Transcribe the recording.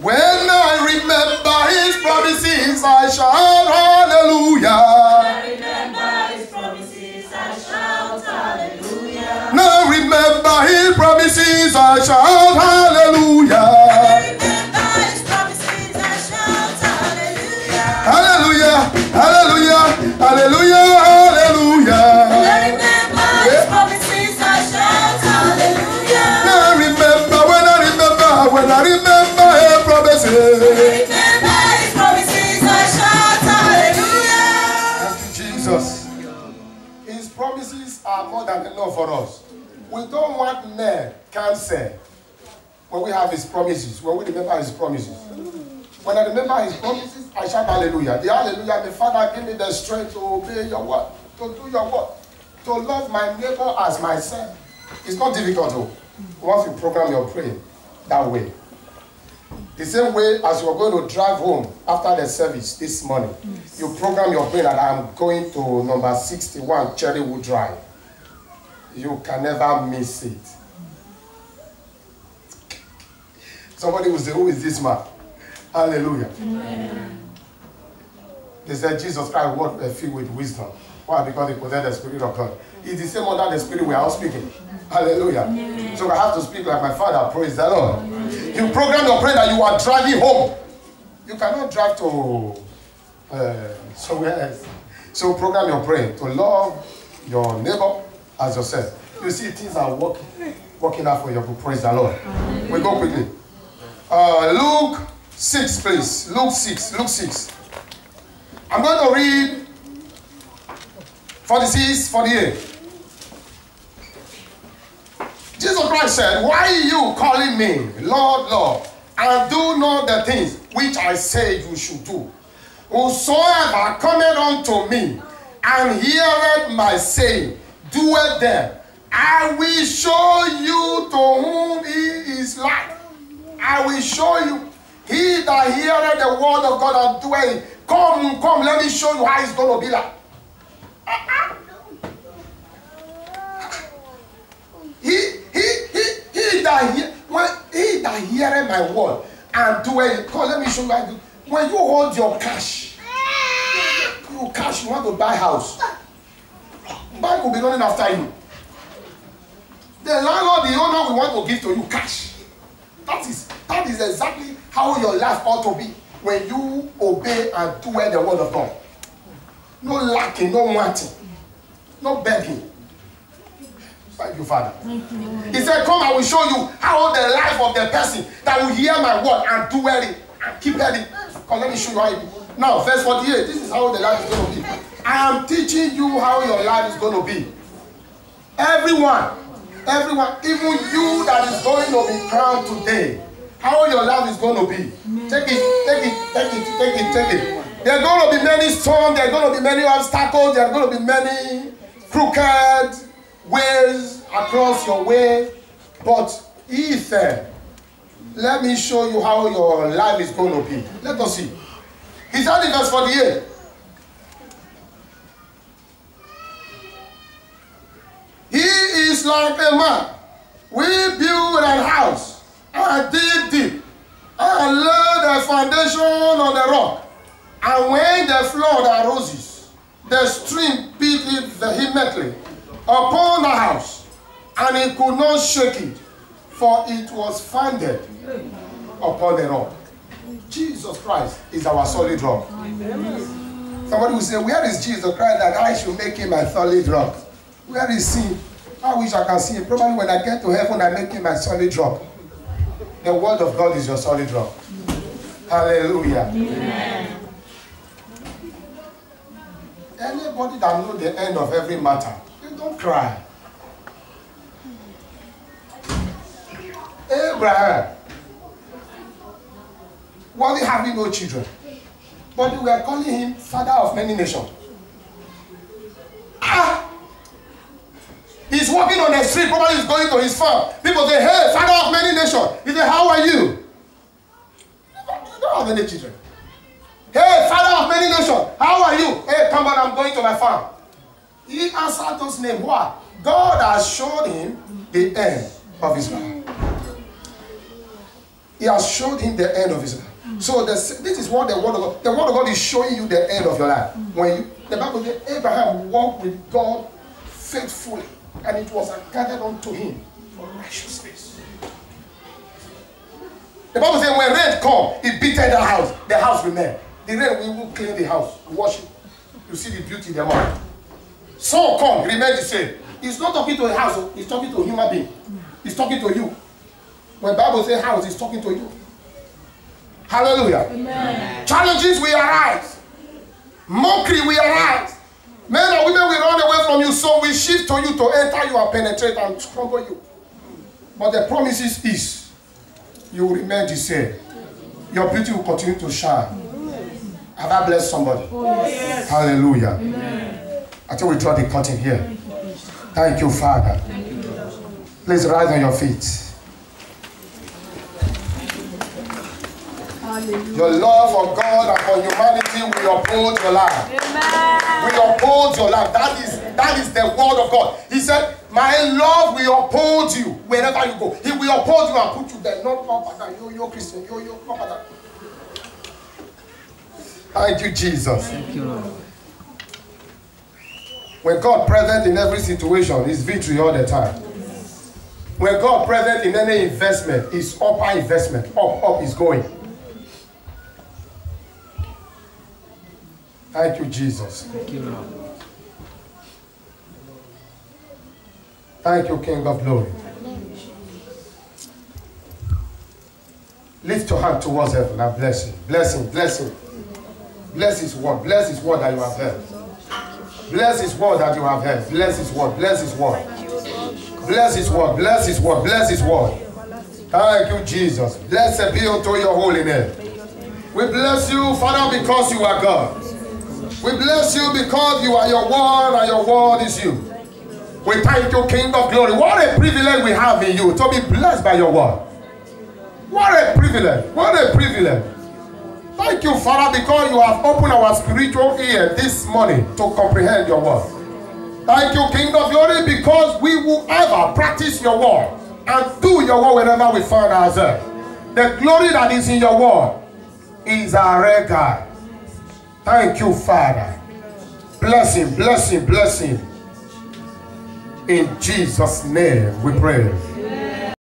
When I remember his promises, I shout hallelujah. When I remember his promises, I shout hallelujah. Now remember his promises, I shout hallelujah. For us. We don't want men cancer when we have his promises, when we remember his promises. When I remember his promises, I shout hallelujah. The hallelujah, the Father give me the strength to obey your word, to do your word, to love my neighbor as myself. It's not difficult though. Once you program your prayer that way. The same way as you are going to drive home after the service this morning, you program your brain that I'm going to number 61 Cherrywood Drive. You can never miss it. Somebody will say, Who is this man? Hallelujah. They said Jesus Christ was uh, filled with wisdom. Why? Because he possessed the Spirit of God. It's the same under the Spirit we are all speaking. Hallelujah. So I have to speak like my father. Praise the Lord. You program your prayer that you are driving home. You cannot drive to uh, somewhere else. So program your prayer to love your neighbor as yourself. You see, things are working, working out for your good. Praise the Lord. We go quickly. Uh, Luke 6, please. Luke 6. Luke 6. I'm going to read 46, 48. Jesus Christ said, Why are you calling me Lord, Lord, and do not the things which I say you should do? Whosoever cometh unto me and heareth my saying, doeth them, I will show you to whom he is like. I will show you. He that heareth the word of God and doeth it. Come, come, let me show you how it's going to be like. He, he, he, he that hear, when he that heareth my word and doeth it. Come, let me show you how to. When you hold your cash, you cash, you want to buy house. Bank will be running after you. The landlord, the owner, will want to give to you cash. That is that is exactly how your life ought to be when you obey and do well the word of God. No lacking, no wanting, no begging. Thank you, Father. He said, Come, I will show you how the life of the person that will hear my word and do well it and keep it. Come, let me show you how it. Now, verse 48, this is how the life is going to be. I am teaching you how your life is going to be. Everyone, everyone, even you that is going to be crowned today, how your life is going to be. Take it, take it, take it, take it, take it. There are going to be many storms, there are going to be many obstacles, there are going to be many crooked ways across your way. But he said, let me show you how your life is going to be. Let us see. He said in verse 48. Like a man. We build an house and dig deep and lay the foundation on the rock. And when the flood arises, the stream beat it vehemently upon the house, and it could not shake it, for it was founded upon the rock. Jesus Christ is our solid rock. Somebody will say, Where is Jesus Christ that I should make him my solid rock? Where is he? I wish I can see him. Probably when I get to heaven, I make him my solid rock. The word of God is your solid rock. Hallelujah. Anybody that knows the end of every matter, you don't cry. Abraham he having no children, but they were calling him father of many nations. He's walking on the street, probably he's going to his farm. People say, Hey, father of many nations. He said, How are you? You don't have any children. Hey, father of many nations, how are you? Hey, come on, I'm going to my farm. He answered those names. Why? God has shown him the end of his life. He has showed him the end of his life. So the, this is what the word of God. The word of God is showing you the end of your life. When you, the Bible says Abraham walked with God faithfully, and it was gathered unto him for righteousness. The Bible says when rain come, it beaten the house. The house remained. The rain will clean the house, wash it. You see the beauty in the man. Sun come, remain the same. He's not talking to a house, he's talking to a human being. He's talking to you. When Bible says house, he's talking to you. Hallelujah. Amen. Challenges will arise. Mockery will arise. Men and women will run away from you, so we shift to you to enter you and penetrate and crumble you. But the promises is you will remain the same. Your beauty will continue to shine. Have I blessed somebody? Oh, Hallelujah. I think we draw the curtain here. Thank you, Father. Please rise on your feet. Your love for God and for humanity will uphold your life. Will uphold your life. That is that is the word of God. He said, My love will uphold you wherever you go. He will uphold you and put you there. Not up and down. You, you're Christian. You, you, up and. Thank you, Jesus. Thank you, Lord. When God present in every situation, is victory all the time. When God present in any investment, is upper investment. Up, up is going. Thank you, Jesus. Thank you, Lord. Thank you, King of Glory. Lift your hand towards heaven and bless him. Bless him, bless him. Bless his word. Bless his word that you have heard. Bless his word that you have heard. Bless his word. Bless his word. Bless his word. Bless his word. Bless his word. Thank you, Jesus. Blessed be unto your holy name. We bless you, Father, because you are God. We bless you because you are your word and your word is you. We thank you, King of glory. What a privilege we have in you to be blessed by your word. What a privilege. What a privilege. Thank you, Father, because you have opened our spiritual ear this morning to comprehend your word. Thank you, King of glory, because we will ever practice your word and do your word wherever we find ourselves. The glory that is in your word is our record. Thank you, Father. Bless him, bless him, bless him. In Jesus' name we pray.